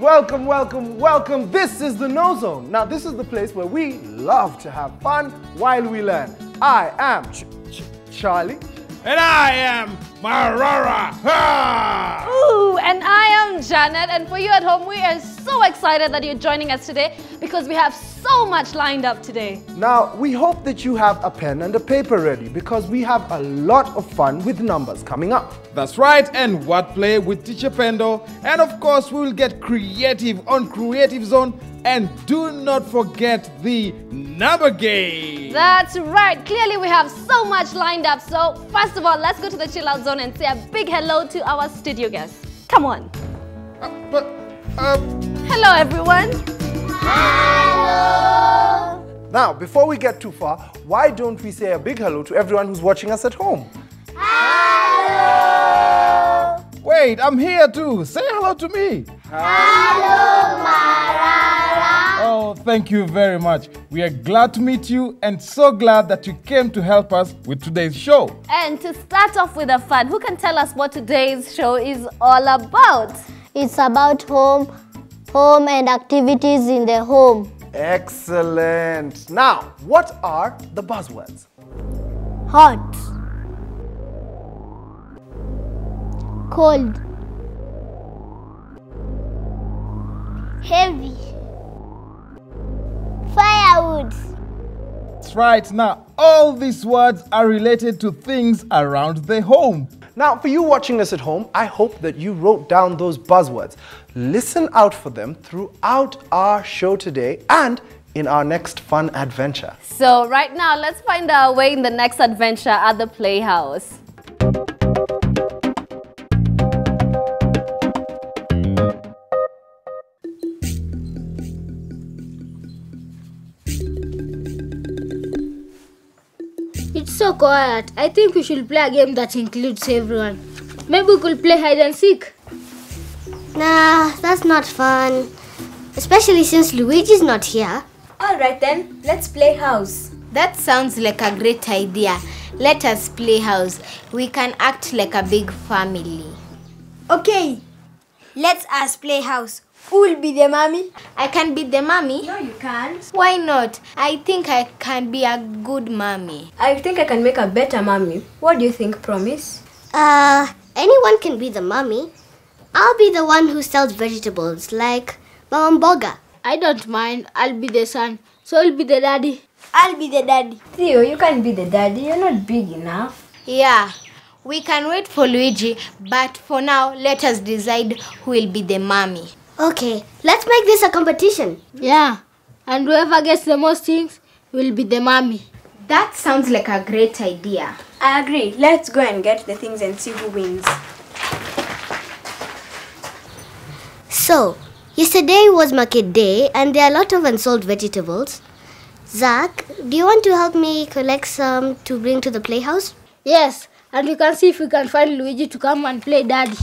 Welcome, welcome, welcome. This is the KnowZone. Now, this is the place where we love to have fun while we learn. I am Ch- Ch- Charlie. And I am Marara. Ha! Ooh, and I am Janet. And for you at home, we are so excited that you're joining us today because we have so much lined up today. Now, we hope that you have a pen and a paper ready because we have a lot of fun with numbers coming up. That's right, and wordplay with Teacher Pendo. And of course, we will get creative on Creative Zone. And do not forget the number game. That's right. Clearly, we have so much lined up. So, first of all, let's go to the chill out zone and say a big hello to our studio guests. Come on. Uh, but, um, Hello, everyone. Now, before we get too far, why don't we say a big hello to everyone who's watching us at home? Wait, I'm here too. Say hello to me. Hello, Marara. Oh, thank you very much. We are glad to meet you and so glad that you came to help us with today's show. And to start off with a fun, who can tell us what today's show is all about? It's about home, home and activities in the home. Excellent. Now, what are the buzzwords? Hot. Cold. Heavy. Firewood. That's right. Now, all these words are related to things around the home. Now, for you watching us at home, I hope that you wrote down those buzzwords. Listen out for them throughout our show today and in our next fun adventure. So, right now, let's find our way in the next adventure at the Playhouse. Quiet. I think we should play a game that includes everyone. Maybe we could play hide and seek. Nah, that's not fun. Especially since Luigi's not here. Alright then, let's play house. That sounds like a great idea. Let us play house. We can act like a big family. Okay, let's us play house. Who will be the mommy? I can be the mommy. No, you can't. Why not? I think I can be a good mommy. I think I can make a better mommy. What do you think, Promise? Uh, anyone can be the mummy. I'll be the one who sells vegetables, like Mama Mboga. I don't mind. I'll be the son. So I'll be the daddy. I'll be the daddy. Theo, you can't be the daddy. You're not big enough. Yeah, we can wait for Luigi, but for now, let us decide who will be the mommy. Okay, let's make this a competition. Yeah. And whoever gets the most things will be the mommy. That sounds like a great idea. I agree. Let's go and get the things and see who wins. So, yesterday was market day and there are a lot of unsold vegetables. Zach, do you want to help me collect some to bring to the playhouse? Yes. And we can see if we can find Luigi to come and play daddy.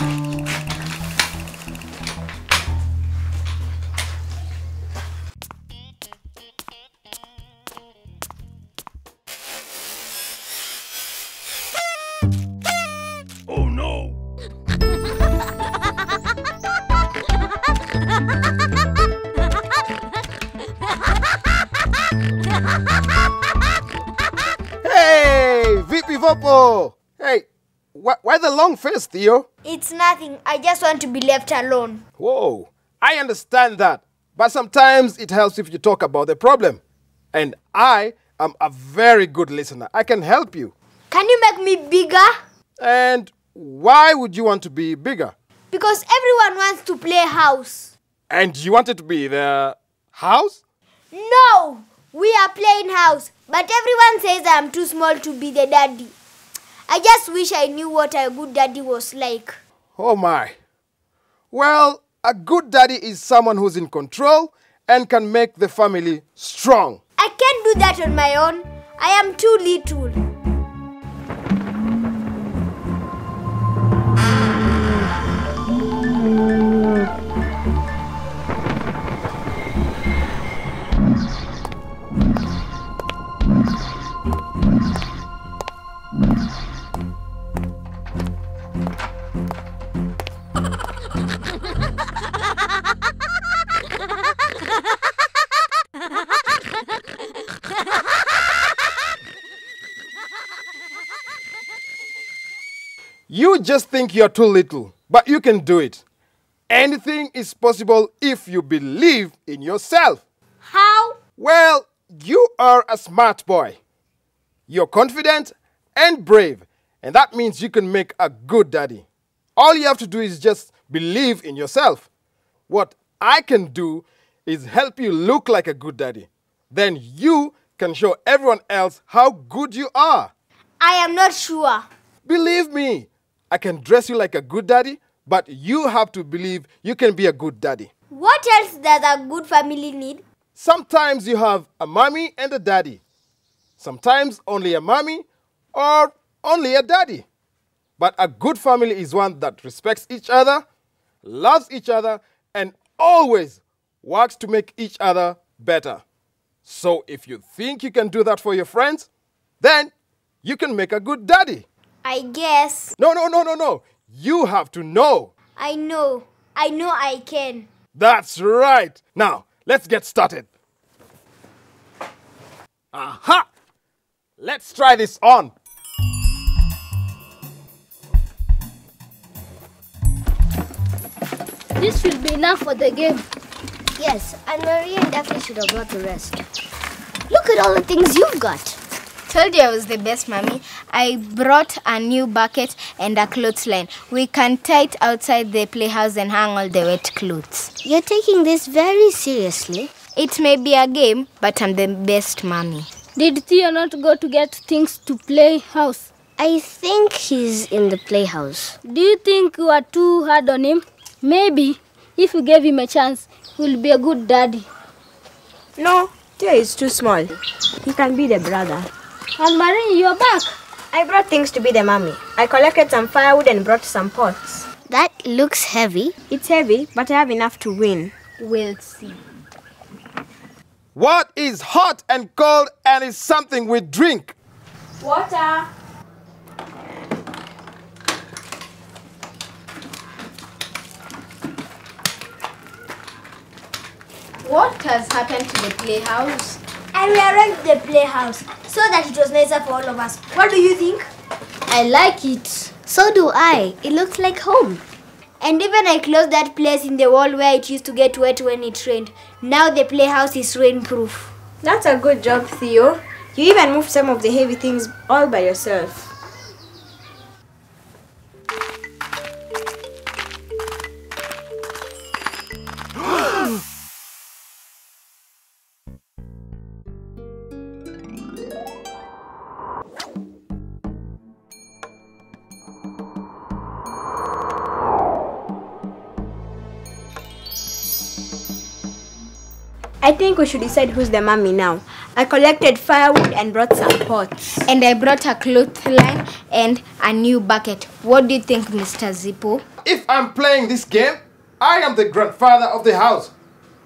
Hey, the long face, Theo? It's nothing. I just want to be left alone. Whoa, I understand that. But sometimes it helps if you talk about the problem. And I am a very good listener. I can help you. Can you make me bigger? And why would you want to be bigger? Because everyone wants to play house. And you want it to be the house? No! We are playing house, but everyone says I am too small to be the daddy. I just wish I knew what a good daddy was like. Oh my. Well, a good daddy is someone who's in control and can make the family strong. I can't do that on my own. I am too little. Just think you're too little, but you can do it. Anything is possible if you believe in yourself. How? Well, you are a smart boy. You're confident and brave, and that means you can make a good daddy. All you have to do is just believe in yourself. What I can do is help you look like a good daddy. Then you can show everyone else how good you are. I am not sure. Believe me, I can dress you like a good daddy, but you have to believe you can be a good daddy. What else does a good family need? Sometimes you have a mommy and a daddy. Sometimes only a mommy or only a daddy. But a good family is one that respects each other, loves each other, and always works to make each other better. So if you think you can do that for your friends, then you can make a good daddy. I guess. No, no, no, no, no. You have to know. I know. I know I can. That's right. Now, let's get started. Aha! Let's try this on. This should be enough for the game. Yes, and Maria and Daphne should have brought the rest. Look at all the things you've got. Told you I was the best mommy. I brought a new bucket and a clothesline. We can tie it outside the playhouse and hang all the wet clothes. You're taking this very seriously. It may be a game, but I'm the best mommy. Did Theo not go to get things to playhouse? I think he's in the playhouse. Do you think you are too hard on him? Maybe if you gave him a chance, he'll be a good daddy. No, Theo is too small. He can be the brother. And Marie, you're back. I brought things to be the mummy. I collected some firewood and brought some pots. That looks heavy. It's heavy, but I have enough to win. We'll see. What is hot and cold and is something we drink? Water. What has happened to the playhouse? I rearranged the playhouse so that it was nicer for all of us. What do you think? I like it. So do I. It looks like home. And even I closed that place in the wall where it used to get wet when it rained. Now the playhouse is rainproof. That's a good job, Theo. You even moved some of the heavy things all by yourself. Think we should decide who's the mommy now. I collected firewood and brought some pots. And I brought a clothesline and a new bucket. What do you think, Mr. Zippo? If I'm playing this game, I am the grandfather of the house.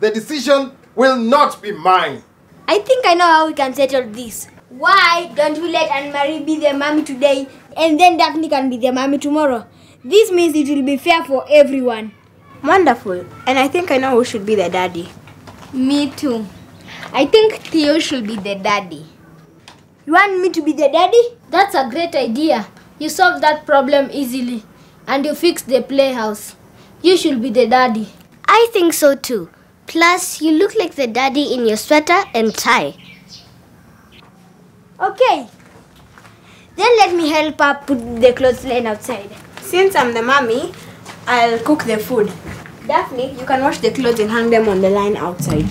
The decision will not be mine. I think I know how we can settle this. Why don't we let Anne Marie be the mommy today and then Daphne can be the mommy tomorrow? This means it will be fair for everyone. Wonderful. And I think I know who should be the daddy. Me too. I think Theo should be the daddy. You want me to be the daddy? That's a great idea. You solved that problem easily. And you fixed the playhouse. You should be the daddy. I think so too. Plus, you look like the daddy in your sweater and tie. Okay. Then let me help her put the clothesline outside. Since I'm the mommy, I'll cook the food. Daphne, you can wash the clothes and hang them on the line outside.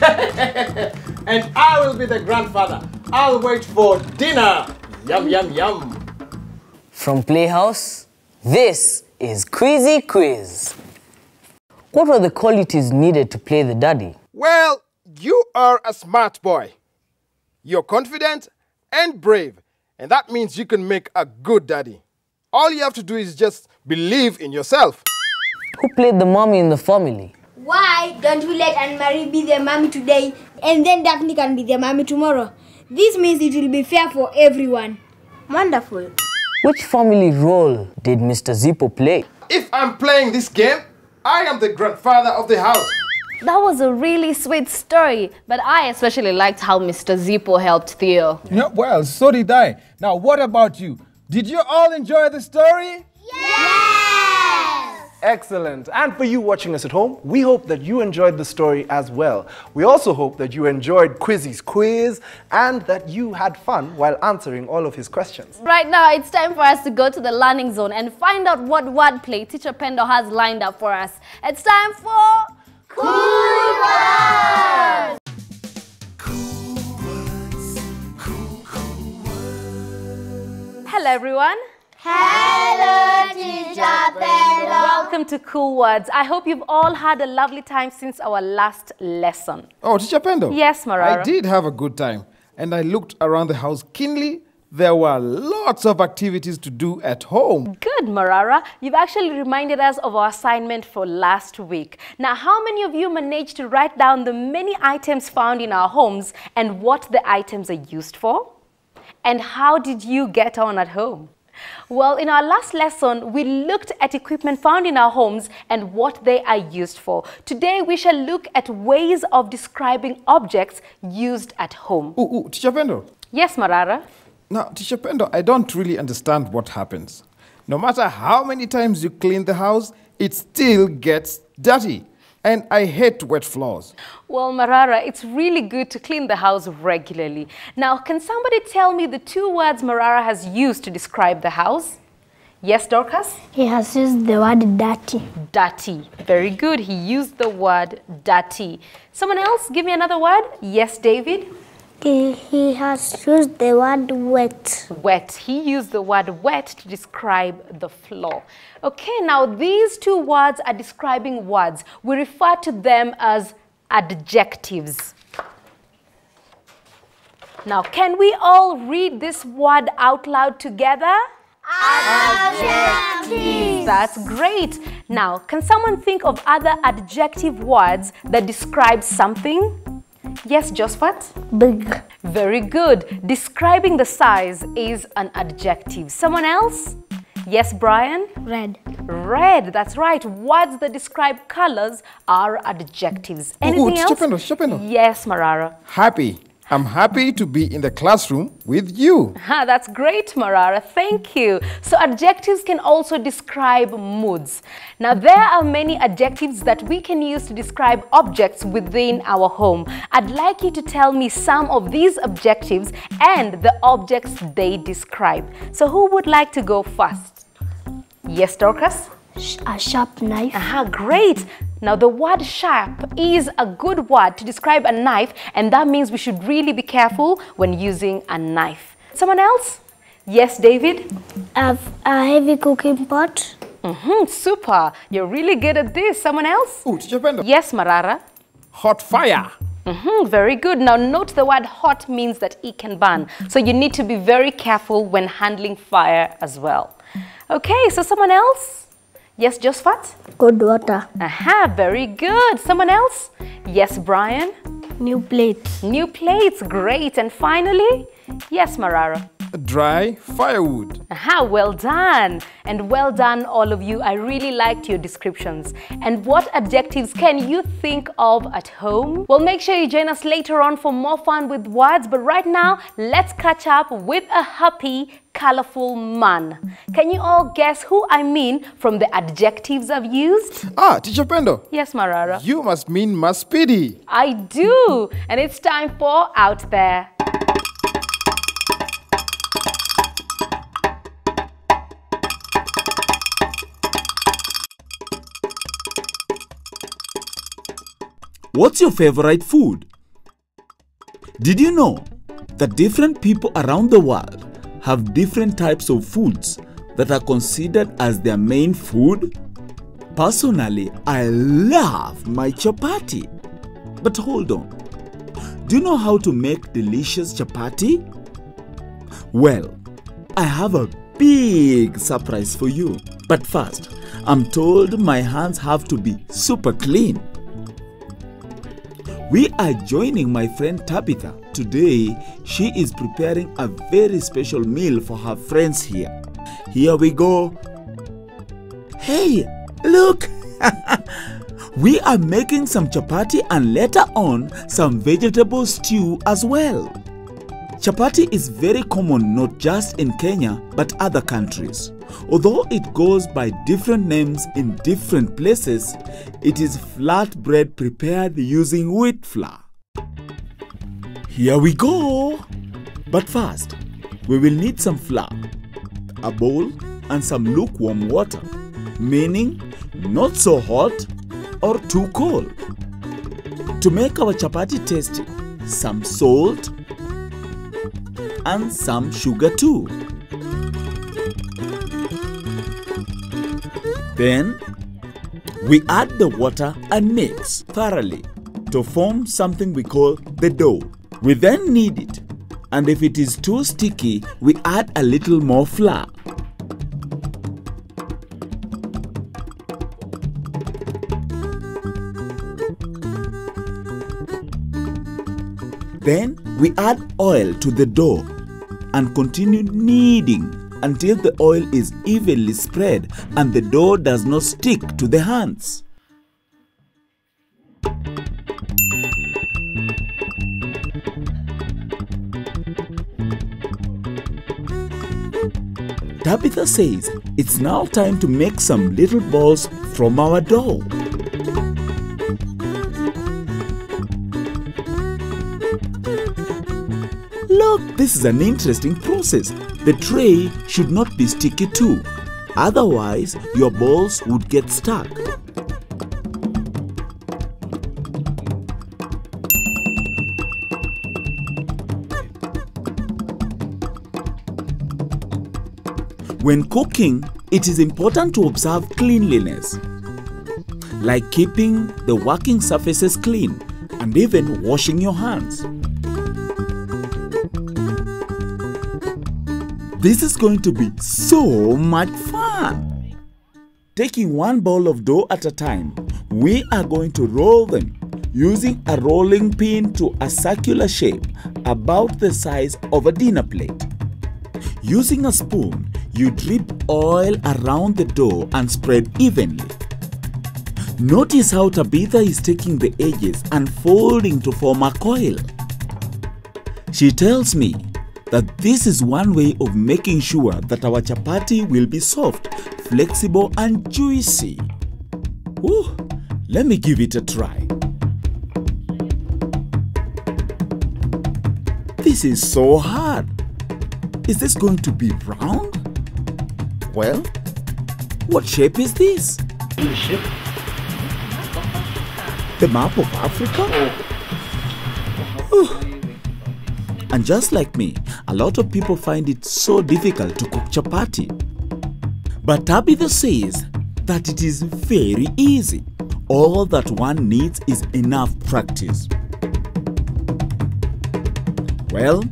and I will be the grandfather. I'll wait for dinner. Yum, yum, yum. From Playhouse, this is Quizzy Quiz. What were the qualities needed to play the daddy? Well, you are a smart boy. You're confident and brave, and that means you can make a good daddy. All you have to do is just believe in yourself. Who played the mommy in the family? Why don't we let Anne Marie be the mommy today and then Daphne can be the mommy tomorrow? This means it will be fair for everyone. Wonderful. Which family role did Mr. Zippo play? If I'm playing this game, I am the grandfather of the house. That was a really sweet story, but I especially liked how Mr. Zippo helped Theo. Yeah, well, so did I. Now, what about you? Did you all enjoy the story? Excellent. And for you watching us at home, we hope that you enjoyed the story as well. We also hope that you enjoyed Quizzy's quiz and that you had fun while answering all of his questions. Right now, it's time for us to go to the learning zone and find out what wordplay Teacher Pendo has lined up for us. It's time for Cool Words! Hello, everyone. Hello, Teacher Pendo. Welcome to Cool Words. I hope you've all had a lovely time since our last lesson. Oh, Teacher Pendo. Yes, Marara. I did have a good time. And I looked around the house keenly. There were lots of activities to do at home. Good, Marara. You've actually reminded us of our assignment for last week. Now, how many of you managed to write down the many items found in our homes and what the items are used for? And how did you get on at home? Well, in our last lesson, we looked at equipment found in our homes and what they are used for. Today, we shall look at ways of describing objects used at home. Ooh, ooh, Teacher Pendo. Yes, Marara? Now, Teacher Pendo, I don't really understand what happens. No matter how many times you clean the house, it still gets dirty. And I hate wet floors. Well, Marara, it's really good to clean the house regularly. Now, can somebody tell me the two words Marara has used to describe the house? Yes, Dorcas? He has used the word dirty. Dirty. Very good. He used the word dirty. Someone else? Give me another word. Yes, David? He, has used the word wet. Wet. He used the word wet to describe the floor. Okay, now these two words are describing words. We refer to them as adjectives. Now, can we all read this word out loud together? Adjectives. That's great. Now, can someone think of other adjective words that describe something? Yes, Josephat? Big. Very good. Describing the size is an adjective. Someone else? Yes, Brian? Red. Red, that's right. Words that describe colors are adjectives. Anything Teacher else? Yes, Marara. Happy. I'm happy to be in the classroom with you. Ha, ah, that's great, Marara. Thank you. So adjectives can also describe moods. Now, there are many adjectives that we can use to describe objects within our home. I'd like you to tell me some of these adjectives and the objects they describe. So who would like to go first? Yes, Dorcas? A sharp knife. Aha, great. Now, the word sharp is a good word to describe a knife, and that means we should really be careful when using a knife. Someone else? Yes, David? A, a heavy cooking pot. Mm-hmm, super. You're really good at this. Someone else? Ooh, Teacher Pendo. Yes, Marara? Hot fire. Mm-hmm, very good. Now, note the word hot means that it can burn. So you need to be very careful when handling fire as well. Okay, so someone else? Yes, Josephat? Cold water. Aha, very good. Someone else? Yes, Brian? New plates. New plates, great. And finally? Yes, Marara? Dry firewood. Aha, well done. And well done, all of you. I really liked your descriptions. And what adjectives can you think of at home? Well, make sure you join us later on for more fun with words. But right now, let's catch up with a happy, colorful man. Can you all guess who I mean from the adjectives I've used? Ah, Teacher Pendo. Yes, Marara. You must mean Maspidi. I do. And it's time for Out There. What's your favorite food? Did you know that different people around the world have different types of foods that are considered as their main food? Personally, I love my chapati. But hold on. Do you know how to make delicious chapati? Well, I have a big surprise for you. But first, I'm told my hands have to be super clean. We are joining my friend Tabitha. Today, she is preparing a very special meal for her friends here. Here we go. Hey, look! We are making some chapati and later on some vegetable stew as well. Chapati is very common not just in Kenya but other countries. Although it goes by different names in different places, it is flat bread prepared using wheat flour. Here we go! But first, we will need some flour, a bowl, and some lukewarm water, meaning not so hot or too cold. To make our chapati tasty, some salt and some sugar too. Then we add the water and mix thoroughly to form something we call the dough. We then knead it and if it is too sticky, we add a little more flour. Then we add oil to the dough and continue kneading until the oil is evenly spread and the dough does not stick to the hands. Tabitha says it's now time to make some little balls from our dough. This is an interesting process. The tray should not be sticky too. Otherwise, your balls would get stuck. When cooking, it is important to observe cleanliness, like keeping the working surfaces clean and even washing your hands. This is going to be so much fun! Taking one ball of dough at a time, we are going to roll them using a rolling pin to a circular shape about the size of a dinner plate. Using a spoon, you drip oil around the dough and spread evenly. Notice how Tabitha is taking the edges and folding to form a coil. She tells me that this is one way of making sure that our chapati will be soft, flexible and juicy. Ooh, let me give it a try. This is so hard. Is this going to be round? Well, what shape is this? The map of Africa? Ooh. And just like me, a lot of people find it so difficult to cook chapati. But Tabitha says that it is very easy. All that one needs is enough practice. Well,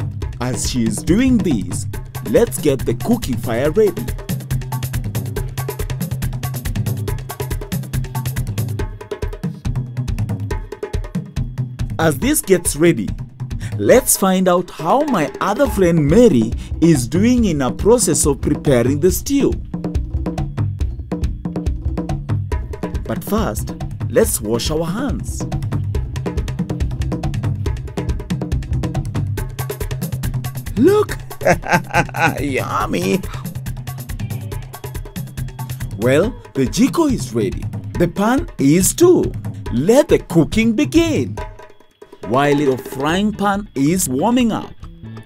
as she is doing this, let's get the cooking fire ready. As this gets ready, let's find out how my other friend Mary is doing in a process of preparing the stew. But first, let's wash our hands. Look! Yummy! Well, the jiko is ready. The pan is too. Let the cooking begin. While your frying pan is warming up,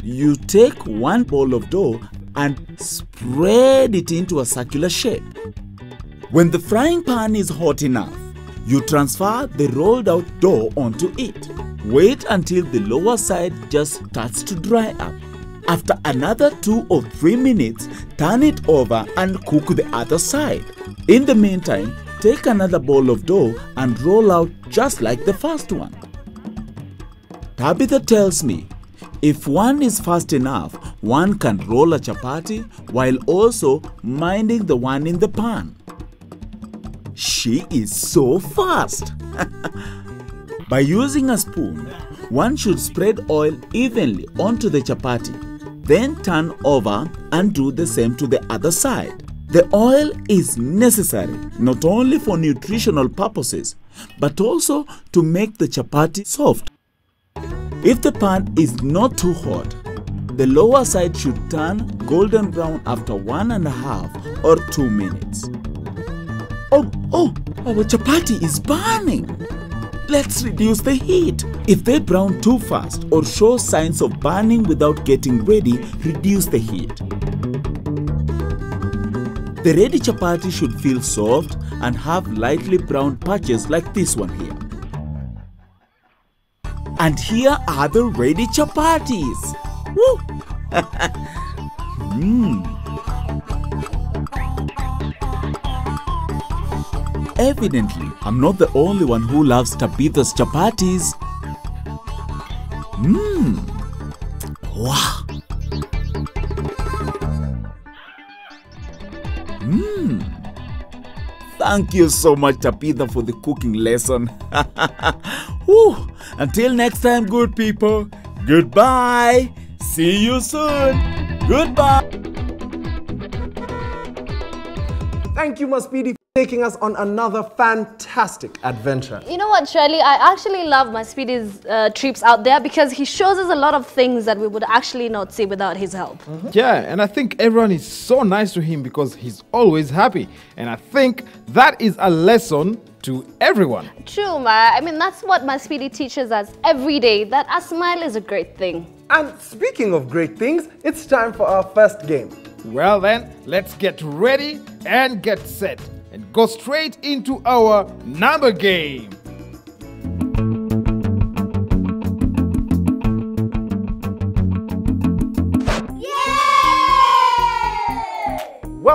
you take one ball of dough and spread it into a circular shape. When the frying pan is hot enough, you transfer the rolled out dough onto it. Wait until the lower side just starts to dry up. After another 2 or 3 minutes, turn it over and cook the other side. In the meantime, take another ball of dough and roll out just like the first one. Tabitha tells me if one is fast enough, one can roll a chapati while also minding the one in the pan. She is so fast. By using a spoon, one should spread oil evenly onto the chapati, then turn over and do the same to the other side. The oil is necessary not only for nutritional purposes, but also to make the chapati soft. If the pan is not too hot, the lower side should turn golden brown after one and a half or two minutes. Oh, oh, our chapati is burning. Let's reduce the heat. If they brown too fast or show signs of burning without getting ready, reduce the heat. The ready chapati should feel soft and have lightly brown patches like this one here. And here are the ready chapatis. Woo! Mmm. Evidently, I'm not the only one who loves Tabitha's chapatis. Mmm. Wow. Mmm. Thank you so much, Tabitha, for the cooking lesson. Whew. Until next time, good people. Goodbye. See you soon. Goodbye. Thank you, Maspidi, for taking us on another fantastic adventure. You know what, Shirley? I actually love my Speedy's uh, trips out there because he shows us a lot of things that we would actually not see without his help. Yeah, and I think everyone is so nice to him because he's always happy. And I think that is a lesson to everyone. True, Mara. I mean, that's what my Speedy teaches us every day, that a smile is a great thing. And speaking of great things, it's time for our first game. Well, then, let's get ready and get set and go straight into our number game.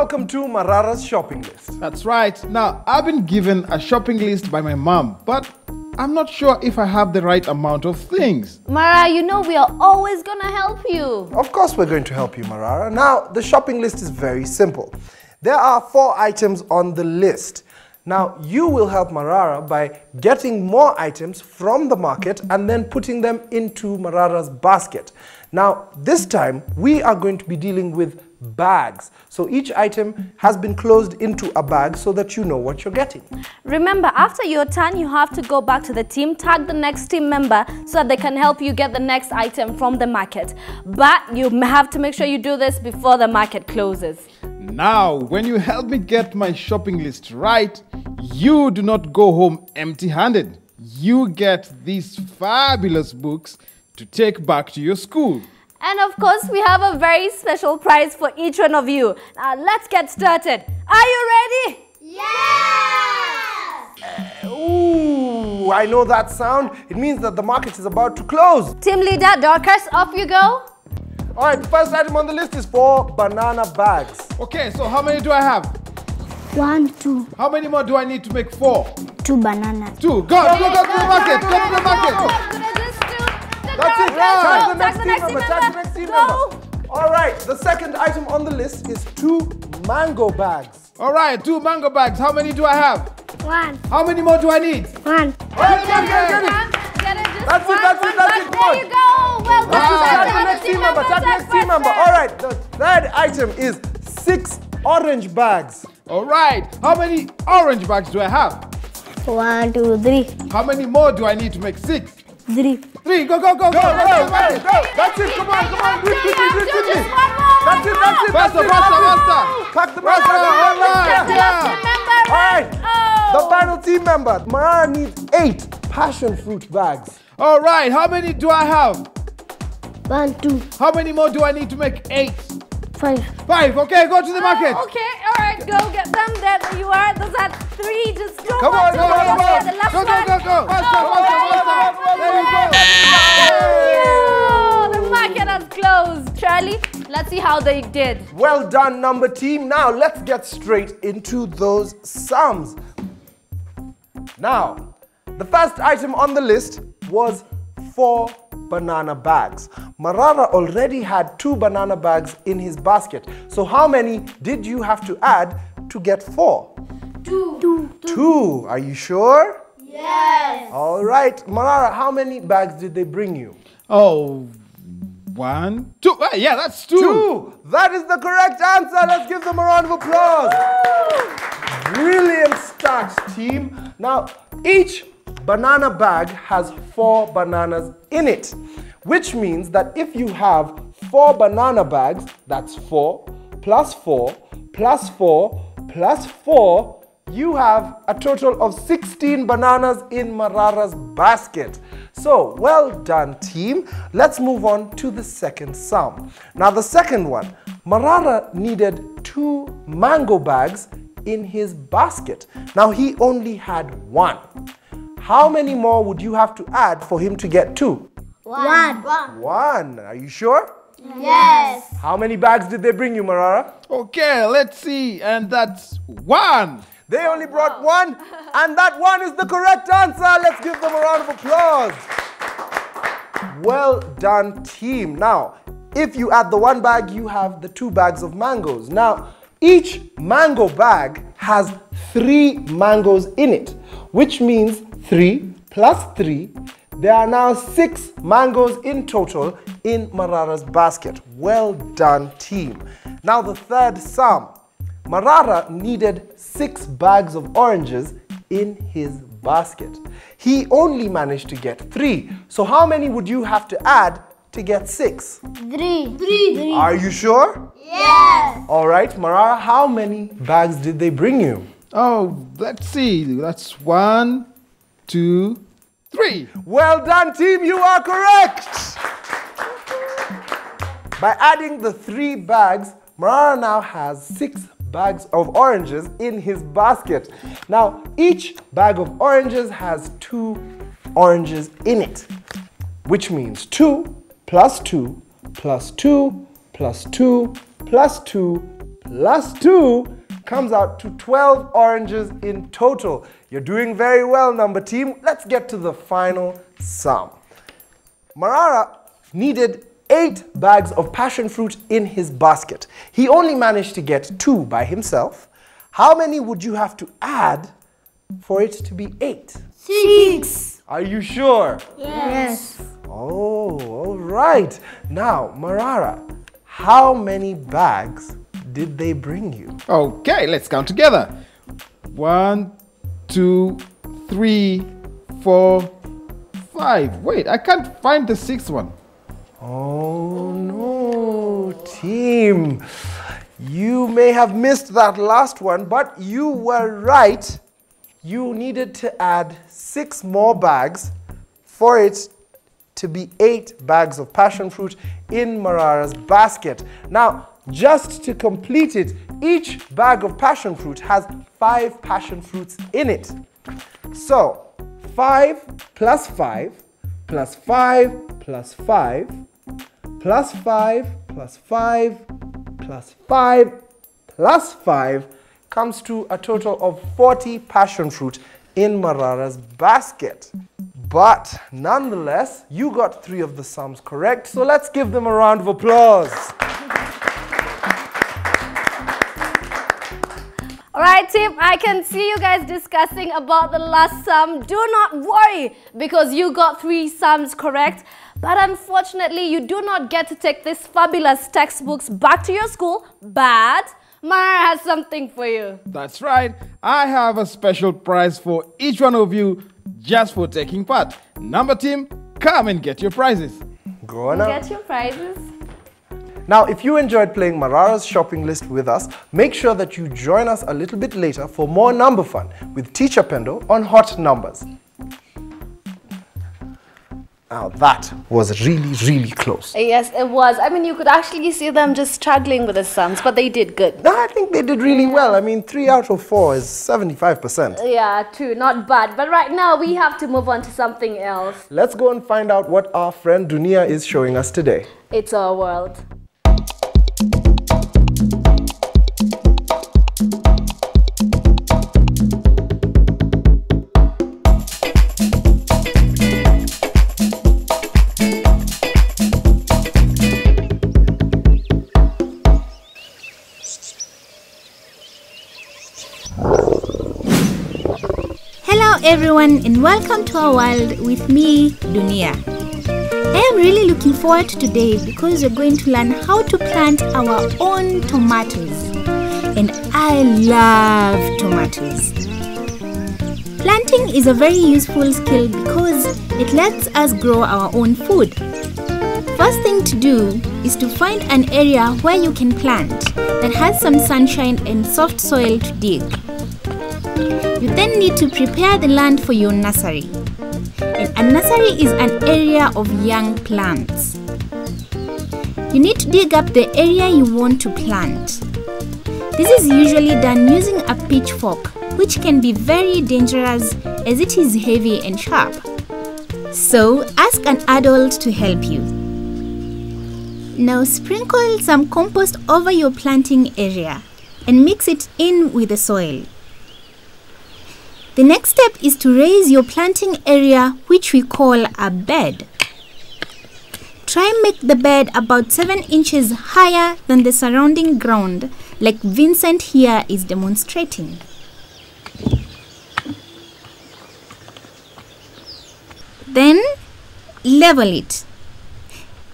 Welcome to Marara's shopping list. That's right. Now, I've been given a shopping list by my mom, but I'm not sure if I have the right amount of things. Mara, you know we are always gonna help you. Of course, we're going to help you, Marara. Now, the shopping list is very simple. There are four items on the list. Now, you will help Marara by getting more items from the market and then putting them into Marara's basket. Now, this time, we are going to be dealing with bags. So each item has been closed into a bag so that you know what you're getting. Remember, after your turn, you have to go back to the team, tag the next team member so that they can help you get the next item from the market. But you have to make sure you do this before the market closes. Now, when you help me get my shopping list right, you do not go home empty handed. You get these fabulous books to take back to your school. And of course, we have a very special prize for each one of you. Now, let's get started. Are you ready? Yes! Ooh, I know that sound. It means that the market is about to close. Team leader, Dorcas, off you go. All right, the first item on the list is four banana bags. Okay, so how many do I have? One, two, How many more do I need to make four? two bananas. Two. Go, go, go, to the market. Go to the market. That's it. Go, Tag the tag next the team next member. team Tag the member. next team member. All right, the second item on the list is two mango bags. All right, two mango bags. How many do I have? One, How many more do I need? one. Get it, get get it, get it. Get it, just That's it, one, that's it, that's bag. it, come on. There you go. Well done. Tag Tag the the next team member. Tag the next team member. All right, the third item is six orange bags. All right. How many orange bags do I have? One, two, three, How many more do I need to make six? Three. Three. Go, go, go, go. Go, go, go, go, go. That's it. Come on, come on. Quick, quick, quick, quick, quick. Just one more. That's it, that's it, that's Faster, it. faster, faster. Pack the Faster, basket. all right. Yeah. All right, the final team member, Mara needs eight passion fruit bags. All right. How many do I have? One, two, How many more do I need to make eight? Five. Five. Okay, go to the ah, market. Okay, all right, go get them. There you are. Those are three. Just two Come more on, to come go. on, come Okay, on. The last Go, go, go, go. Faster, oh, faster, faster. There you go. Oh, the market has closed. Charlie, let's see how they did. Well done, number team. Now let's get straight into those sums. Now, the first item on the list was four banana bags. Marara already had two banana bags in his basket. So how many did you have to add to get four? Two. Two. Two. Are you sure? Yes. All right. Marara, how many bags did they bring you? Oh, one, two. Ah, yeah, that's two. Two. That is the correct answer. Let's give them a round of applause. Brilliant start, team. Now, Each banana bag has four bananas in it, which means that if you have four banana bags, that's four plus four plus four plus four, you have a total of 16 bananas in Marara's basket. So, well done, team. Let's move on to the second sum. Now, the second one, Marara needed two mango bags in his basket. Now, he only had one. How many more would you have to add for him to get two? One. One. Are you sure? Yes. How many bags did they bring you, Marara? Okay, let's see. And that's one. They only brought one, and that one is the correct answer. Let's give them a round of applause. Well done, team. Now, if you add the one bag, you have the two bags of mangoes. Now, each mango bag has three mangoes in it, which means three plus three. There are now six mangoes in total in Marara's basket. Well done, team. Now, the third sum. Marara needed six bags of oranges in his basket. He only managed to get three. So how many would you have to add to get six? Three. Three. Are you sure? Yes. All right, Marara, how many bags did they bring you? Oh, let's see. That's one, two, three. Well done, team. You are correct. By adding the three bags, Marara now has six bags of oranges in his basket. Now, each bag of oranges has two oranges in it, which means 2 plus 2 plus 2 plus 2 plus 2 plus 2 comes out to 12 oranges in total. You're doing very well, number team. Let's get to the final sum. Marara needed eight bags of passion fruit in his basket. He only managed to get two by himself. How many would you have to add for it to be eight? Six. Are you sure? Yes. Oh, all right. Now, Marara, how many bags did they bring you? Okay, let's count together. One, two, three, four, five. Wait, I can't find the sixth one. Oh no, team. You may have missed that last one, but you were right. You needed to add six more bags for it to be eight bags of passion fruit in Marara's basket. Now, just to complete it, each bag of passion fruit has five passion fruits in it. So, five plus five plus five plus five plus 5 plus 5 plus 5 plus 5 comes to a total of 40 passion fruit in Marara's basket. But nonetheless, you got three of the sums correct, so let's give them a round of applause. All right, team, I can see you guys discussing about the last sum. Do not worry because you got three sums correct. But unfortunately, you do not get to take these fabulous textbooks back to your school. But Mara has something for you. That's right. I have a special prize for each one of you just for taking part. Number team, come and get your prizes. Go on now. Get your prizes. Now, if you enjoyed playing Marara's shopping list with us, make sure that you join us a little bit later for more number fun with Teacher Pendo on Hot Numbers. Now that was really, really close. Yes, it was. I mean, you could actually see them just struggling with the sums, but they did good. No, I think they did really well. I mean, three out of four is 75%. Yeah, true, not bad. But right now, we have to move on to something else. Let's go and find out what our friend Dunia is showing us today. It's our world. Everyone and welcome to our world with me, Dunia. I am really looking forward to today because we're going to learn how to plant our own tomatoes. And I love tomatoes. Planting is a very useful skill because it lets us grow our own food. First thing to do is to find an area where you can plant that has some sunshine and soft soil to dig. You then need to prepare the land for your nursery. And a nursery is an area of young plants. You need to dig up the area you want to plant. This is usually done using a pitchfork, which can be very dangerous as it is heavy and sharp. So, ask an adult to help you. Now, sprinkle some compost over your planting area and mix it in with the soil. The next step is to raise your planting area, which we call a bed. Try and make the bed about 7 inches higher than the surrounding ground like Vincent here is demonstrating. Then level it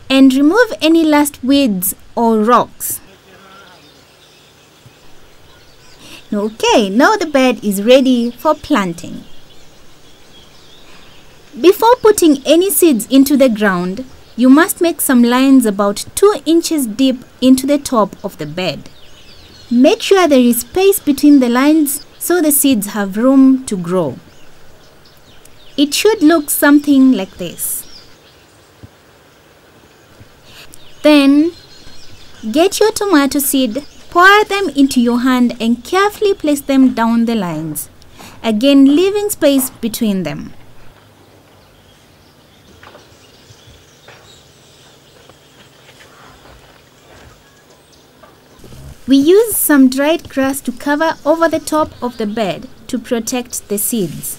and remove any last weeds or rocks. Okay, now the bed is ready for planting. Before putting any seeds into the ground, you must make some lines about 2 inches deep into the top of the bed. Make sure there is space between the lines so the seeds have room to grow. It should look something like this. Then, get your tomato seed, pour them into your hand and carefully place them down the lines, again leaving space between them. We use some dried grass to cover over the top of the bed to protect the seeds.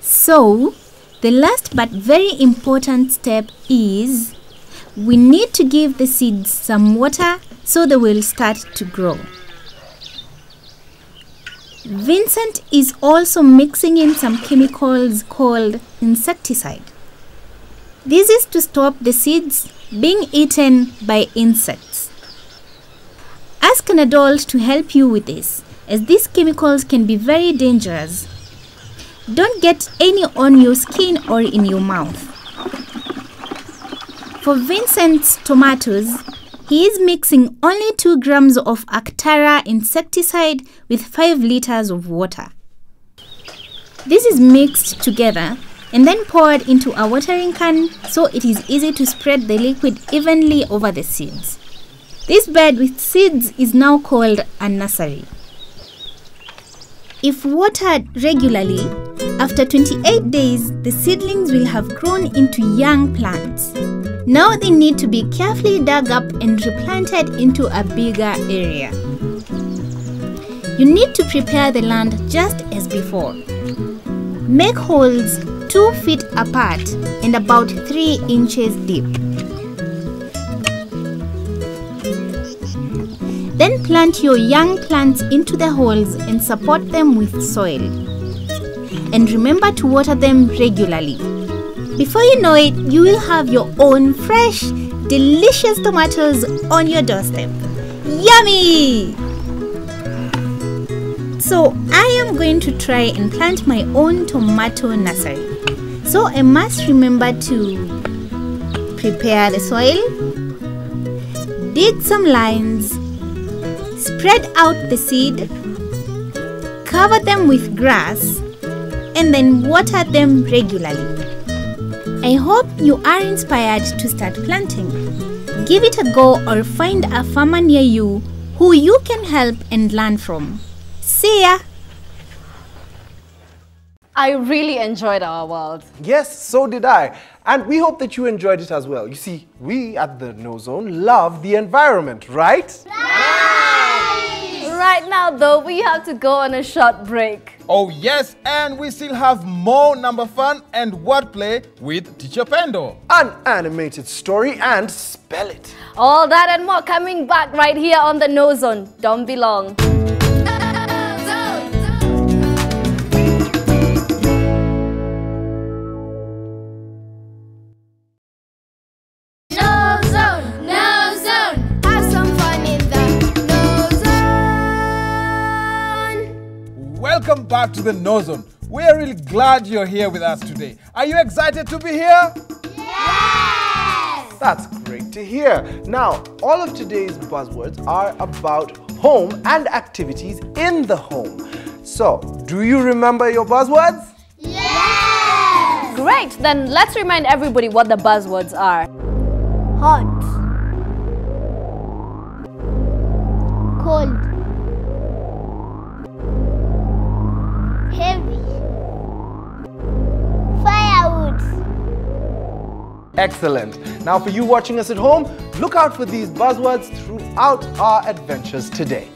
So, the last but very important step is we need to give the seeds some water so they will start to grow. Vincent is also mixing in some chemicals called insecticide. This is to stop the seeds being eaten by insects. Ask an adult to help you with this, as these chemicals can be very dangerous. Don't get any on your skin or in your mouth. For Vincent's tomatoes, he is mixing only 2 grams of Actara insecticide with 5 liters of water. This is mixed together and then poured into a watering can so it is easy to spread the liquid evenly over the seeds. This bed with seeds is now called a nursery. If watered regularly, after 28 days, the seedlings will have grown into young plants. Now they need to be carefully dug up and replanted into a bigger area. You need to prepare the land just as before. Make holes 2 feet apart and about 3 inches deep. Then plant your young plants into the holes and support them with soil. And remember to water them regularly. Before you know it, you will have your own fresh, delicious tomatoes on your doorstep. Yummy! So I am going to try and plant my own tomato nursery. So I must remember to prepare the soil, dig some lines, spread out the seed, cover them with grass, and then water them regularly. I hope you are inspired to start planting. Give it a go or find a farmer near you who you can help and learn from. See ya! I really enjoyed our world. Yes, so did I. And we hope that you enjoyed it as well. You see, we at the KnowZone love the environment, right? Right now, though, we have to go on a short break. Oh yes, and we still have more number fun and wordplay with Teacher Pendo. An animated story and spell it. All that and more coming back right here on the KnowZone. Don't be long. Back to the KnowZone. We are really glad you're here with us today. Are you excited to be here? Yes! That's great to hear. Now, all of today's buzzwords are about home and activities in the home. So, do you remember your buzzwords? Yes! Great, then let's remind everybody what the buzzwords are. Hot. Cold. Excellent. Now, for you watching us at home, look out for these buzzwords throughout our adventures today.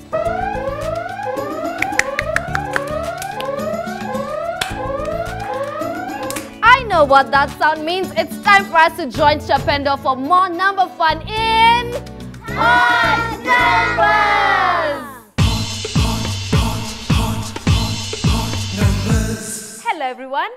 I know what that sound means. It's time for us to join Chapendo for more number fun in Hot Numbers. Hello, everyone.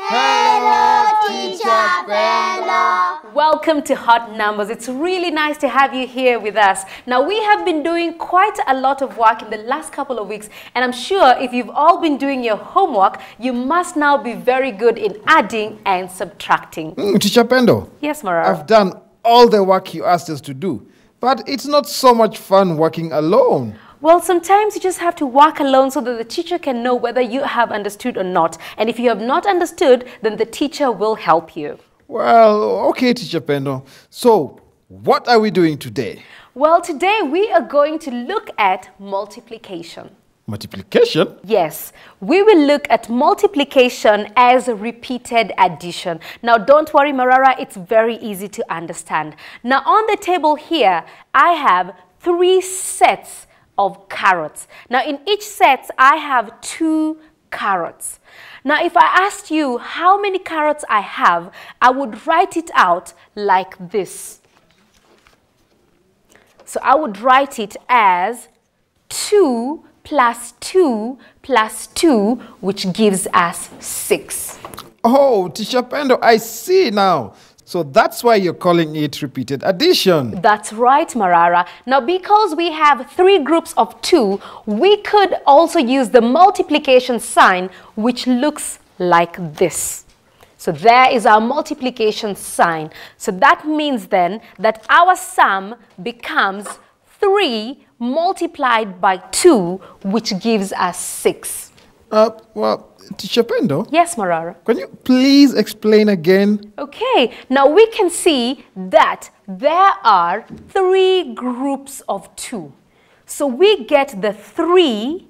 Hello, Teacher Bella. Welcome to Hot Numbers. It's really nice to have you here with us. Now, we have been doing quite a lot of work in the last couple of weeks, and I'm sure if you've all been doing your homework, you must now be very good in adding and subtracting. Mm, Teacher Pendo, Yes, Mara. I've done all the work you asked us to do, but it's not so much fun working alone. Well, sometimes you just have to work alone so that the teacher can know whether you have understood or not. And if you have not understood, then the teacher will help you. Well, okay, Teacher Pendo. So, what are we doing today? Well, today we are going to look at multiplication. Multiplication? Yes, we will look at multiplication as repeated addition. Now, don't worry, Marara, it's very easy to understand. Now, on the table here, I have three sets of carrots. Now, in each set, I have two carrots. Now, if I asked you how many carrots I have, I would write it out like this. So I would write it as 2 plus 2 plus 2, which gives us 6. Oh, Teacher Pendo, I see now. So that's why you're calling it repeated addition. That's right, Marara. Now, because we have three groups of two, we could also use the multiplication sign, which looks like this. So there is our multiplication sign. So that means then that our sum becomes 3 multiplied by 2, which gives us 6. Uh, well, Teacher Pendo, Yes, Marara. can you please explain again? Okay, now we can see that there are three groups of two. So we get the three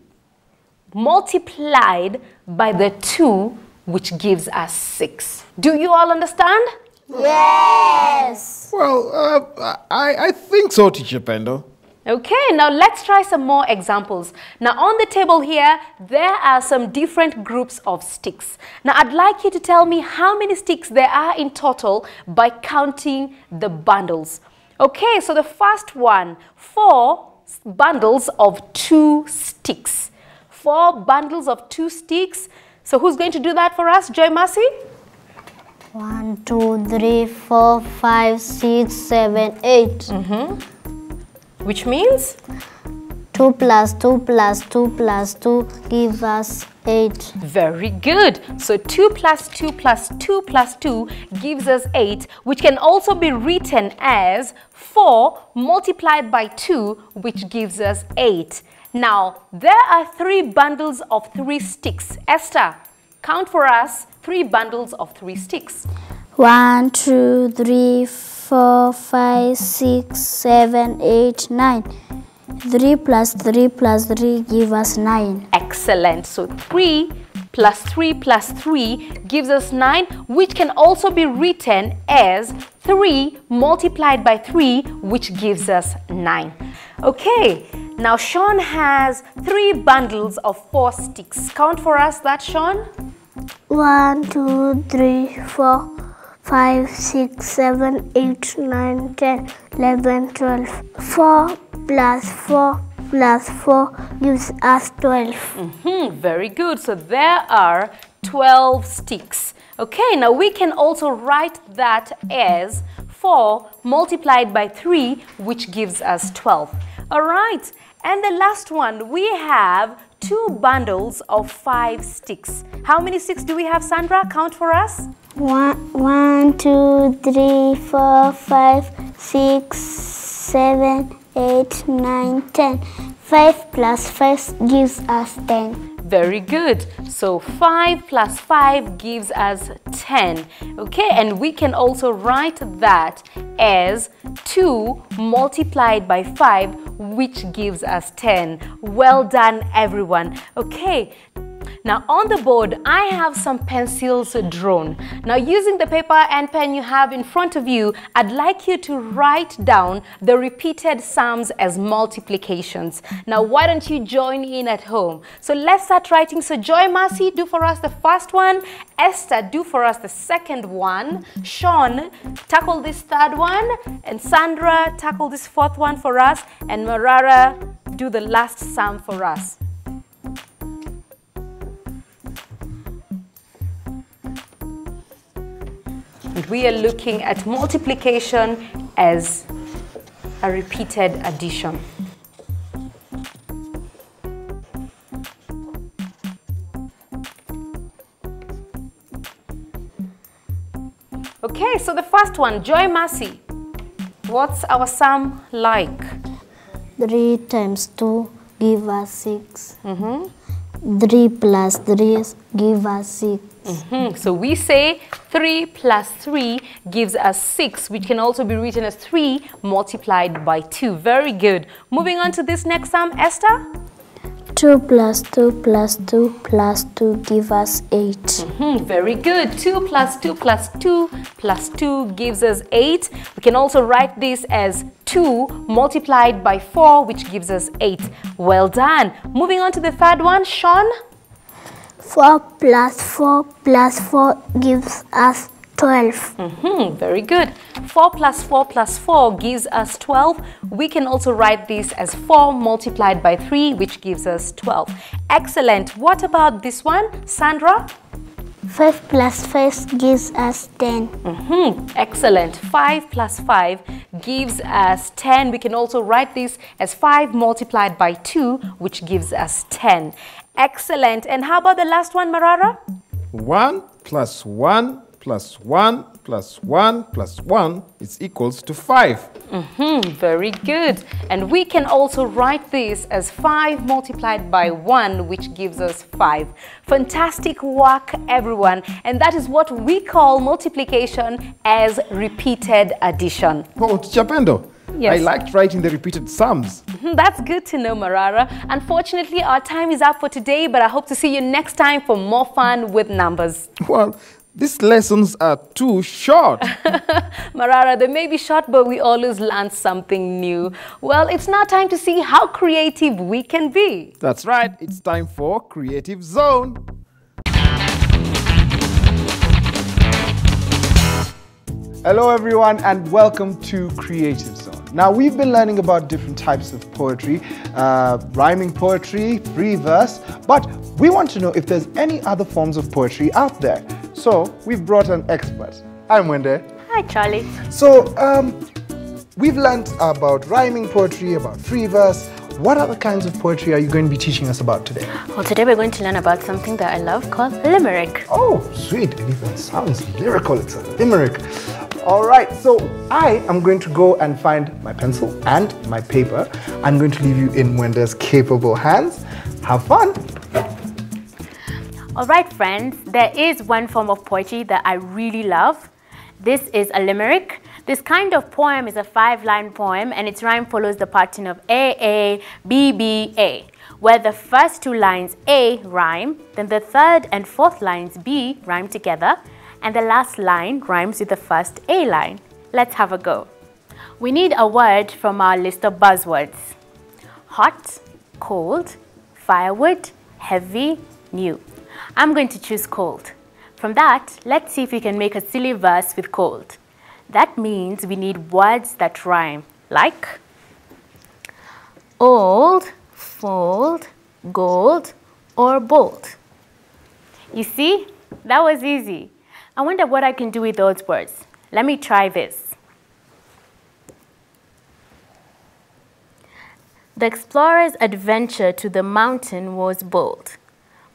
multiplied by the two, which gives us six. Do you all understand? Yes. Well, uh, I, I think so, Teacher Pendo. Okay, now let's try some more examples. Now on the table here, there are some different groups of sticks. Now I'd like you to tell me how many sticks there are in total by counting the bundles. Okay, so the first one, four bundles of two sticks. Four bundles of two sticks. So who's going to do that for us, Joy Mercy? One, two, three, four, five, six, seven, eight. Mm-hmm. Which means? 2 plus 2 plus 2 plus 2 give us 8. Very good. So 2 plus 2 plus 2 plus 2 gives us 8, which can also be written as 4 multiplied by 2, which gives us 8. Now, there are three bundles of three sticks. Esther, count for us three bundles of three sticks. 1, 2, 3, 4, 5, 6, 7, 8, 9. 3 plus 3 plus 3 give us 9. Excellent. So 3 plus 3 plus 3 gives us 9, which can also be written as 3 multiplied by 3, which gives us 9. Okay, now Sean has three bundles of four sticks. Count for us that, Sean. 1, 2, 3, 4, 5, 6, 7, 8, 9, 10, 11, 12. 4 plus 4 plus 4 gives us 12. Hmm, very good. So there are 12 sticks. Okay, now we can also write that as 4 multiplied by 3, which gives us 12. All right, and the last one, we have two bundles of five sticks. How many sticks do we have, Sandra? Count for us. One, one, two, three, four, five, six, seven, eight, nine, ten. Five plus five gives us ten. Very good. So 5 plus 5 gives us 10. Okay, and we can also write that as 2 multiplied by 5, which gives us 10. Well done, everyone. Okay, now on the board, I have some pencils drawn. Now using the paper and pen you have in front of you, I'd like you to write down the repeated sums as multiplications. Now why don't you join in at home? So let's start writing. So Joy Mercy, do for us the first one. Esther, do for us the second one. Sean, tackle this third one. And Sandra, tackle this fourth one for us. And Marara, do the last sum for us. And we are looking at multiplication as a repeated addition. Okay, so the first one, Joy Mercy. What's our sum like? 3 times 2 give us 6. Mm-hmm. 3 plus 3 give us 6. Mhm. So we say 3 plus 3 gives us 6, which can also be written as 3 multiplied by 2. Very good. Moving on to this next sum, Esther. 2 plus 2 plus 2 plus 2 give us 8. Mhm, Very good. 2 plus 2 plus 2 plus 2 gives us 8. We can also write this as 2 multiplied by 4, which gives us 8. Well done. Moving on to the third one, Sean. 4 plus 4 plus 4 gives us 12. Mhm, very good. 4 plus 4 plus 4 gives us 12. We can also write this as 4 multiplied by 3, which gives us 12. Excellent. What about this one, Sandra? 5 plus 5 gives us 10. Mhm, Excellent. 5 plus 5 gives us 10. We can also write this as 5 multiplied by 2, which gives us 10. Excellent. And how about the last one, Marara? 1 plus 1 plus 1 plus 1 plus 1 is equals to 5. Mhm, very good. And we can also write this as 5 multiplied by 1, which gives us 5. Fantastic work, everyone. And that is what we call multiplication as repeated addition. Oh, Yes. I liked writing the repeated sums. That's good to know, Marara. Unfortunately, our time is up for today, but I hope to see you next time for more fun with numbers. Well, these lessons are too short. Marara, they may be short, but we always learn something new. Well, it's now time to see how creative we can be. That's right, it's time for Creative Zone. Hello, everyone, and welcome to Creative Zone. Now, we've been learning about different types of poetry, uh, rhyming poetry, free verse, but we want to know if there's any other forms of poetry out there. So, we've brought an expert. I'm Wende. Hi, Charlie. So, um, we've learned about rhyming poetry, about free verse. What other kinds of poetry are you going to be teaching us about today? Well, today we're going to learn about something that I love called limerick. Oh, sweet. It even sounds lyrical. It's a limerick. All right, so I am going to go and find my pencil and my paper. I'm going to leave you in Wenda's capable hands. Have fun. All right, friends, there is one form of poetry that I really love. This is a limerick. This kind of poem is a five-line poem and its rhyme follows the pattern of A, A, B, B, A, where the first two lines A rhyme, then the third and fourth lines B rhyme together, and the last line rhymes with the first A line. Let's have a go. We need a word from our list of buzzwords. Hot, cold, firewood, heavy, new. I'm going to choose cold. From that, let's see if we can make a silly verse with cold. That means we need words that rhyme, like old, fold, gold, or bold. You see, that was easy. I wonder what I can do with those words. Let me try this. The explorer's adventure to the mountain was bold,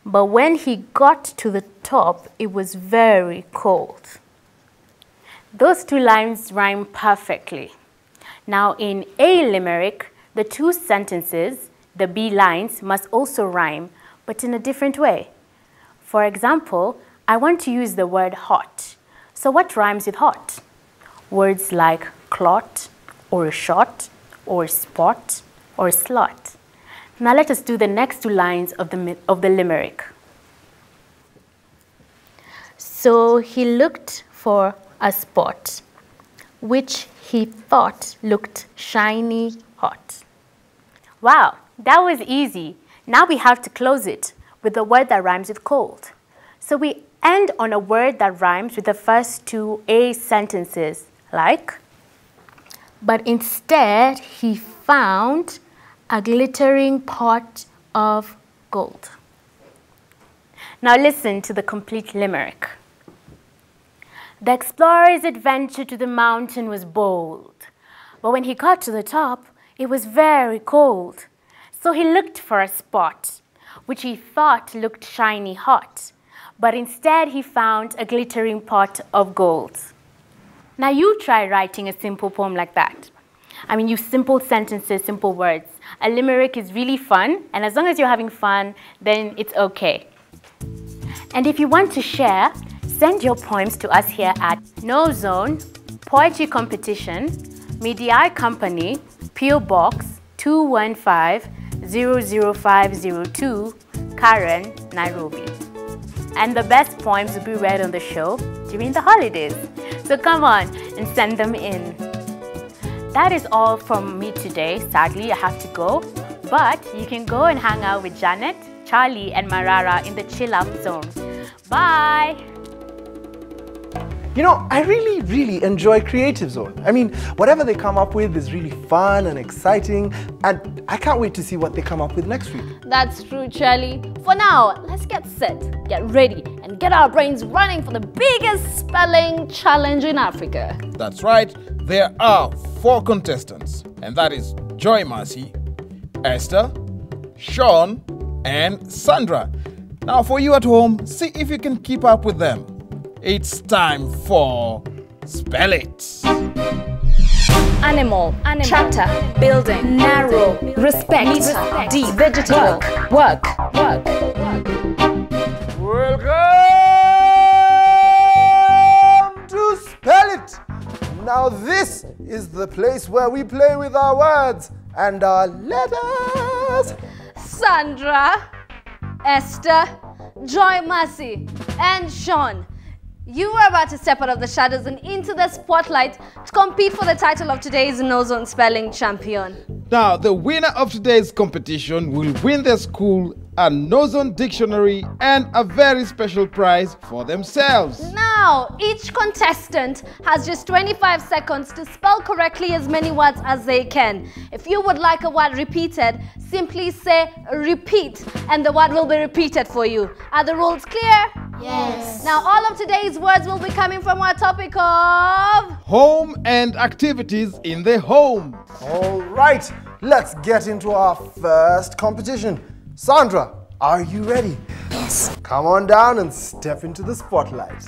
but when he got to the top, it was very cold. Those two lines rhyme perfectly. Now, in a limerick, the two sentences, the B lines, must also rhyme, but in a different way. For example, I want to use the word hot. So, what rhymes with hot? Words like clot, or shot, or spot, or slot. Now, let us do the next two lines of the, of the limerick. So he looked for a spot which he thought looked shiny hot. Wow, that was easy. Now we have to close it with a word that rhymes with cold. So we end on a word that rhymes with the first two A sentences, like, but instead he found a glittering pot of gold. Now listen to the complete limerick. The explorer's adventure to the mountain was bold, but when he got to the top, it was very cold. So he looked for a spot, which he thought looked shiny hot, but instead he found a glittering pot of gold. Now you try writing a simple poem like that. I mean, use simple sentences, simple words. A limerick is really fun, and as long as you're having fun, then it's okay. And if you want to share, send your poems to us here at KnowZone Poetry Competition, Media Company, PO Box 215-00502, Karen, Nairobi. And the best poems will be read on the show during the holidays. So come on and send them in. That is all from me today. Sadly, I have to go. But you can go and hang out with Janet, Charlie, and Marara in the chill out zone. Bye! You know, I really, really enjoy Creative Zone. I mean, whatever they come up with is really fun and exciting, and I can't wait to see what they come up with next week. That's true, Charlie. For now, let's get set, get ready, and get our brains running for the biggest spelling challenge in Africa. That's right, there are four contestants, and that is Joy Mercy, Esther, Sean, and Sandra. Now, for you at home, see if you can keep up with them. It's time for Spell It. Animal, animal, chapter, building, narrow, respect, deep, vegetable, work, work, Welcome to Spell It! Now, this is the place where we play with our words and our letters. Sandra, Esther, Joy Mercy, and Sean. You are about to step out of the shadows and into the spotlight to compete for the title of today's KnowZone Spelling Champion. Now, the winner of today's competition will win their school a KnowZone dictionary and a very special prize for themselves. Now, each contestant has just 25 seconds to spell correctly as many words as they can. If you would like a word repeated, simply say repeat and the word will be repeated for you. Are the rules clear? Yes. Now, all of today's words will be coming from our topic of Home and activities in the home. All right, let's get into our first competition. Sandra, are you ready? Yes. Come on down and step into the spotlight.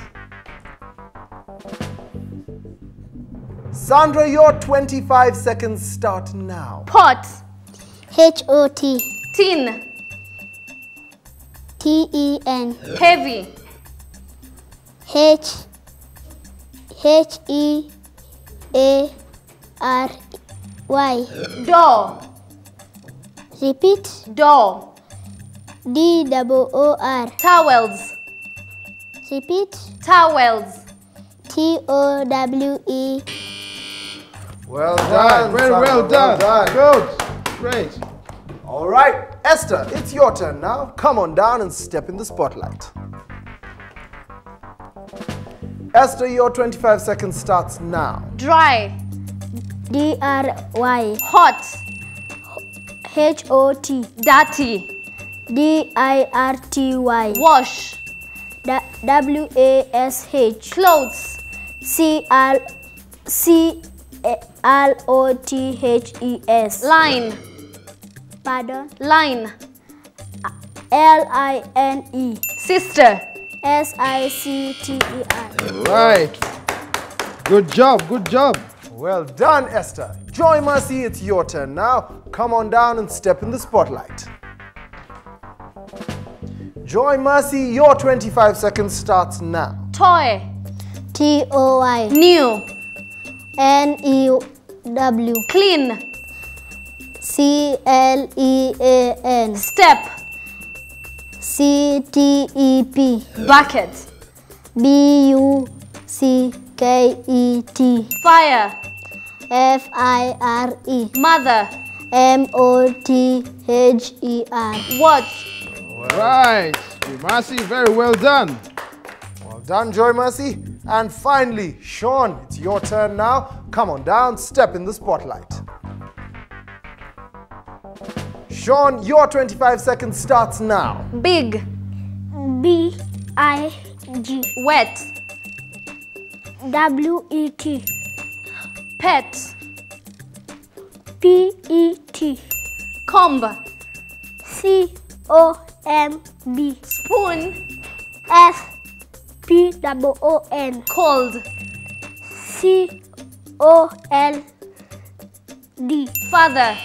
Sandra, your 25 seconds start now. pot, H O T tin, T E N heavy, H H E A R Y. door, Repeat. door, D double O R. towels, Repeat. towels, T O W E. Well done. very well Sandra, done. Good. Great. All right, Esther, it's your turn now. Come on down and step in the spotlight. Esther, your 25 seconds starts now. dry, D R Y. hot, H O T. dirty, D I R T Y. wash, Da- W A S H. clothes, C R C R O T H E S. line, Pardon? Line. L I N E. Sister. S I C T E R. Right. Good job, good job. Well done, Esther. Joy Mercy, it's your turn now. Come on down and step in the spotlight. Joy Mercy, your 25 seconds starts now. Toy. T O Y. New. N E W. Clean. C L E A N. Step. C T E P. Bucket. B U C K E T. Fire. F I R E. Mother. M O T H R. Watch. Right. Mercy, very well done. Well done, Joy Mercy. And finally, Sean, it's your turn now. Come on down, step in the spotlight. Sean, your 25 seconds starts now. Big. B I G. Wet. W E T. Pet. P E T. Comb. C O M B. Spoon. S P O O N. Cold. C O L D. Father.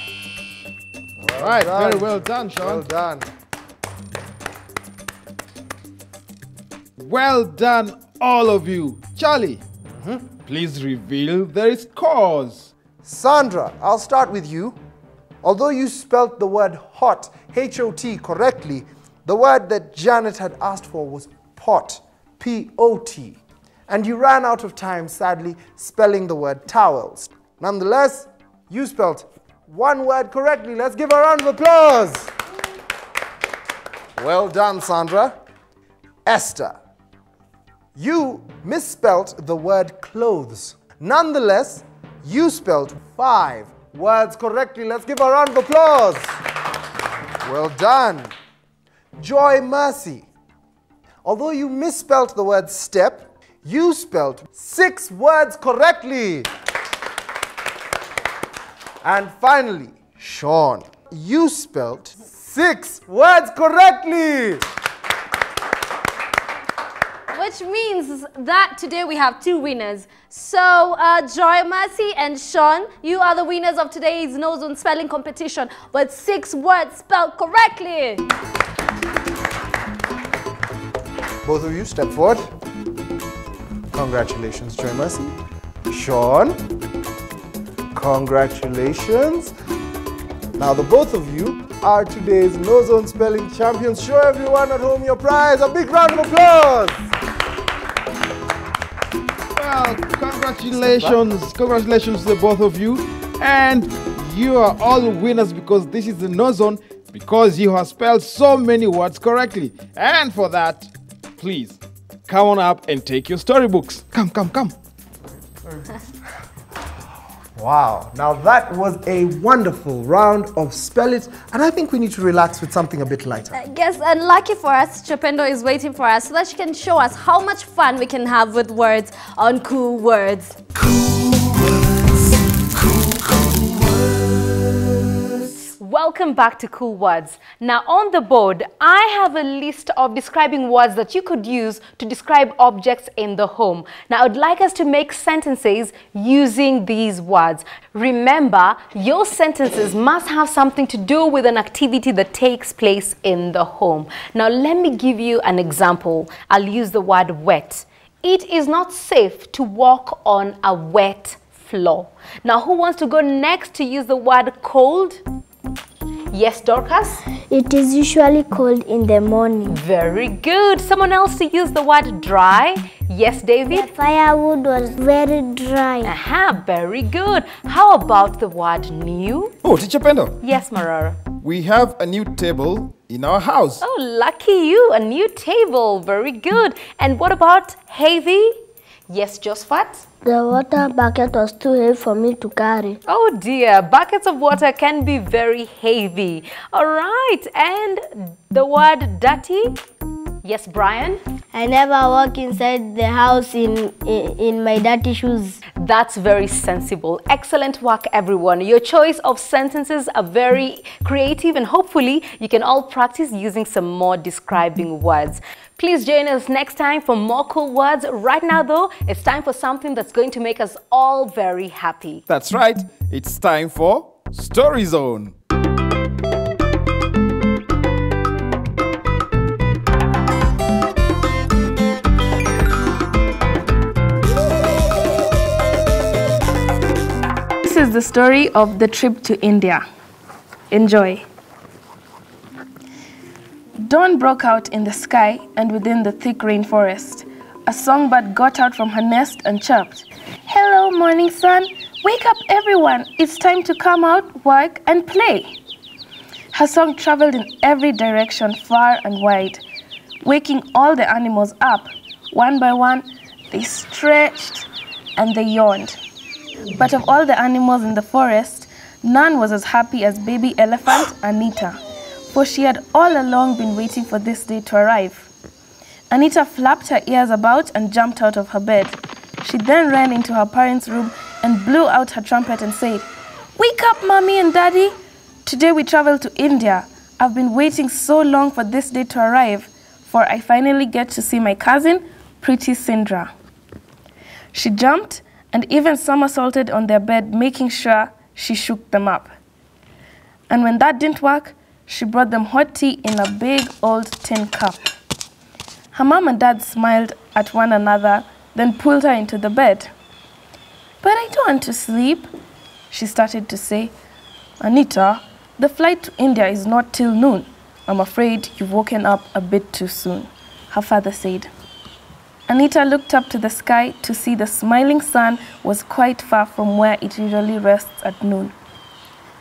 All right, very well done, Sean. Well done. Well done, all of you. Charlie, mm-hmm. please reveal their scores. Sandra, I'll start with you. Although you spelt the word hot, H O T, correctly, the word that Janet had asked for was pot, P O T. And you ran out of time, sadly, spelling the word towels. Nonetheless, you spelt one word correctly. Let's give a round of applause. Well done, Sandra. Esther, you misspelt the word clothes. Nonetheless, you spelled five words correctly. Let's give a round of applause. Well done. Joy Mercy. Although you misspelt the word step, you spelled six words correctly. And finally, Sean, you spelled six words correctly. Which means that today we have two winners. So, uh, Joy Mercy and Sean, you are the winners of today's KnowZone spelling competition with six words spelled correctly. Both of you step forward. Congratulations, Joy Mercy. Sean, congratulations. Now, the both of you are today's KnowZone Spelling Champions. Show everyone at home your prize. A big round of applause. Congratulations. Congratulations to both of you. And you are all winners because this is the KnowZone because you have spelled so many words correctly. And for that, please come on up and take your storybooks. Come, come, come. Wow, now that was a wonderful round of Spell It, and I think we need to relax with something a bit lighter. Uh, yes, and lucky for us, Chapendo is waiting for us so that she can show us how much fun we can have with words on Cool Words. Welcome back to Cool Words. Now on the board, I have a list of describing words that you could use to describe objects in the home. Now I'd like us to make sentences using these words. Remember, your sentences must have something to do with an activity that takes place in the home. Now let me give you an example. I'll use the word wet. It is not safe to walk on a wet floor. Now who wants to go next to use the word cold? Yes, Dorcas? It is usually cold in the morning. Very good. Someone else to use the word dry? Yes, David? The firewood was very dry. Aha, very good. How about the word new? Oh, Teacher Pendo, Yes, Marara. we have a new table in our house. Oh, lucky you. A new table. Very good. And what about heavy? Yes, Josephat? The water bucket was too heavy for me to carry. Oh dear, buckets of water can be very heavy. All right, and the word dirty? Yes, Brian? I never walk inside the house in, in, in my dirty shoes. That's very sensible. Excellent work, everyone. Your choice of sentences are very creative and hopefully you can all practice using some more describing words. Please join us next time for more cool words. Right now, though, it's time for something that's going to make us all very happy. That's right. It's time for Story Zone. This is the story of the trip to India. Enjoy. Dawn broke out in the sky and within the thick rainforest. A songbird got out from her nest and chirped, Hello, morning sun. Wake up, everyone. It's time to come out, work, and play. Her song traveled in every direction, far and wide, waking all the animals up. One by one, they stretched and they yawned. But of all the animals in the forest, none was as happy as baby elephant Anita, for she had all along been waiting for this day to arrive. Anita flapped her ears about and jumped out of her bed. She then ran into her parents' room and blew out her trumpet and said, Wake up, mommy and daddy! Today we travel to India. I've been waiting so long for this day to arrive, for I finally get to see my cousin, Pretty Sindra. She jumped and even somersaulted on their bed, making sure she shook them up. And when that didn't work, she brought them hot tea in a big old tin cup. Her mom and dad smiled at one another, then pulled her into the bed. But I don't want to sleep, she started to say. Anita, the flight to India is not till noon. I'm afraid you've woken up a bit too soon, her father said. Anita looked up to the sky to see the smiling sun was quite far from where it usually rests at noon.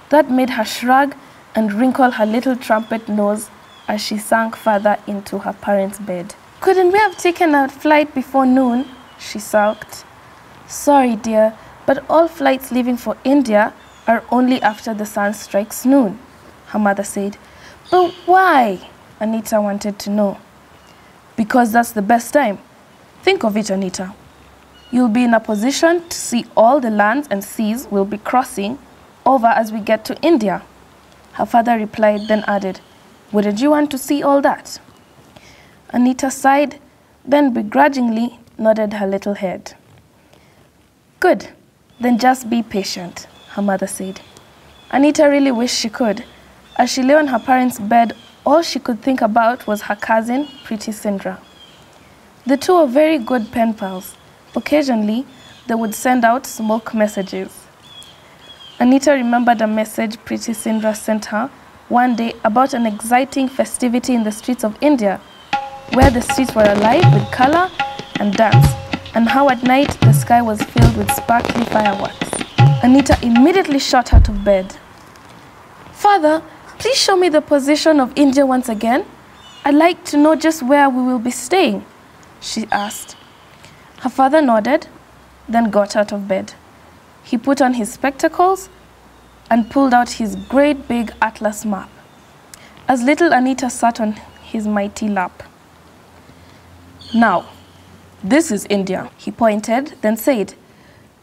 That made her shrug and wrinkle her little trumpet nose as she sank further into her parents' bed. Couldn't we have taken our flight before noon? She sulked. Sorry, dear, but all flights leaving for India are only after the sun strikes noon, her mother said. But why? Anita wanted to know. Because that's the best time. Think of it, Anita. You'll be in a position to see all the lands and seas we'll be crossing over as we get to India. Her father replied, then added, Wouldn't you want to see all that? Anita sighed, then begrudgingly nodded her little head. Good, then just be patient, her mother said. Anita really wished she could. As she lay on her parents' bed, all she could think about was her cousin, Pretty Sindra. The two were very good pen pals. Occasionally, they would send out smoke messages. Anita remembered a message Pretty Sindra sent her one day about an exciting festivity in the streets of India, where the streets were alive with color and dance, and how at night the sky was filled with sparkly fireworks. Anita immediately shot out of bed. Father, please show me the position of India once again. I'd like to know just where we will be staying, she asked. Her father nodded, then got out of bed. He put on his spectacles and pulled out his great big atlas map. As little Anita sat on his mighty lap. Now, this is India, he pointed, then said,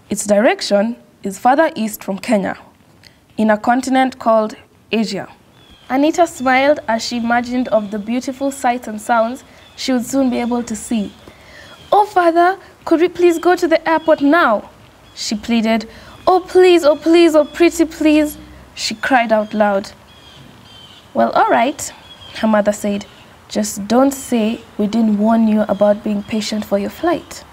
Its direction is farther east from Kenya, in a continent called Asia. Anita smiled as she imagined of the beautiful sights and sounds she would soon be able to see. Oh, father, could we please go to the airport now? She pleaded. Oh, please, oh, please, oh, pretty please, she cried out loud. Well, all right, her mother said. Just don't say we didn't warn you about being patient for your flight.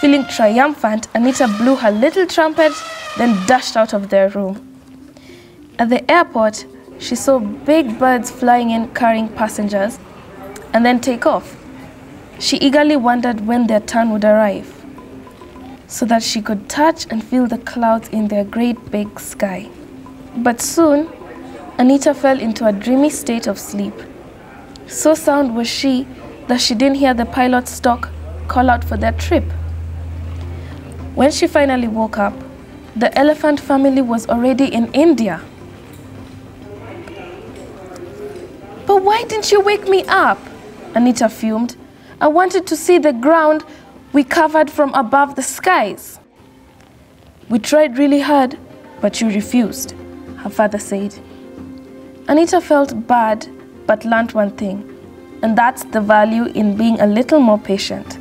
Feeling triumphant, Anita blew her little trumpet, then dashed out of their room. At the airport, she saw big birds flying in carrying passengers and then take off. She eagerly wondered when their turn would arrive so that she could touch and feel the clouds in their great big sky. But soon, Anita fell into a dreamy state of sleep. So sound was she that she didn't hear the pilot's talk call out for their trip. When she finally woke up, the elephant family was already in India. But why didn't you wake me up? Anita fumed. I wanted to see the ground we covered from above the skies. We tried really hard, but you refused, her father said. Anita felt bad, but learned one thing, and that's the value in being a little more patient,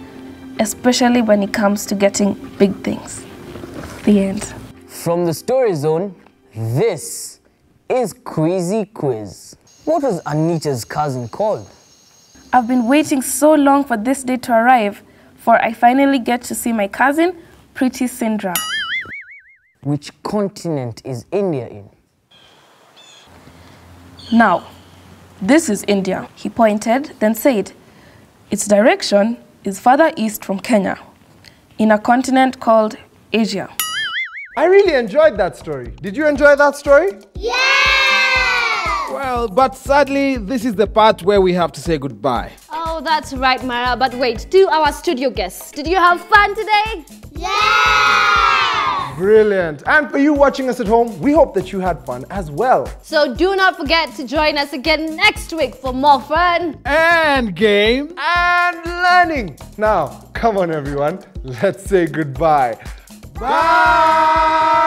especially when it comes to getting big things. The end. From the story zone, this is Queasy Quiz. What was Anita's cousin called? I've been waiting so long for this day to arrive, for I finally get to see my cousin, Pretty Sindra. Which continent is India in? Now, this is India, he pointed, then said, its direction is further east from Kenya, in a continent called Asia. I really enjoyed that story. Did you enjoy that story? Yeah! Well, but sadly, this is the part where we have to say goodbye. Oh, Oh, that's right, Mara. But wait, to our studio guests, did you have fun today? Yeah! Brilliant. And for you watching us at home, we hope that you had fun as well. So do not forget to join us again next week for more fun and game and learning. Now, come on, everyone. Let's say goodbye. Bye.